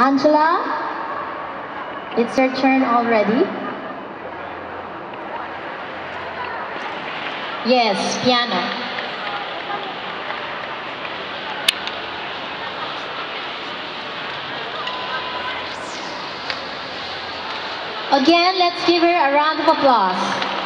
Angela, it's your turn already. Yes, piano. Again, let's give her a round of applause.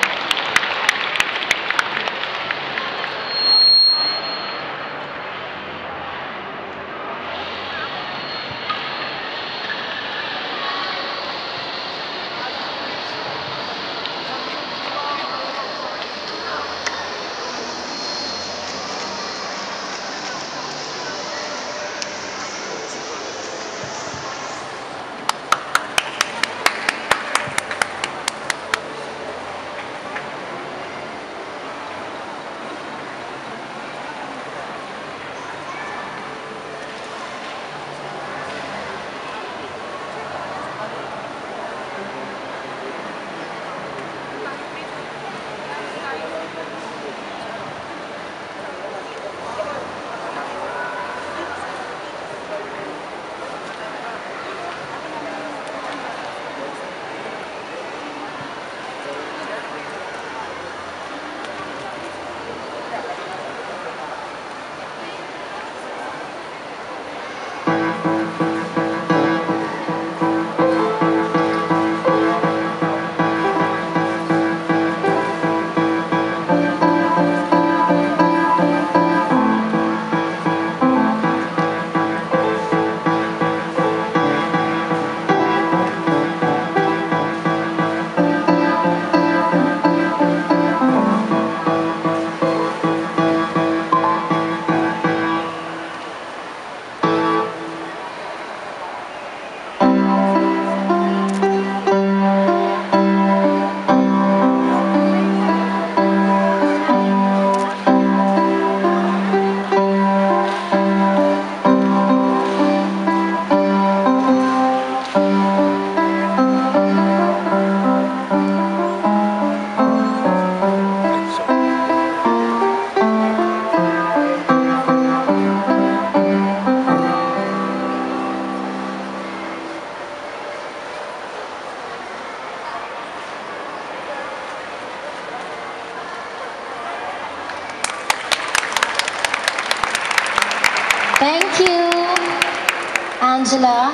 Angela.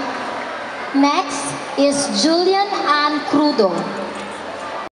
Next is Julian Ann Crudo.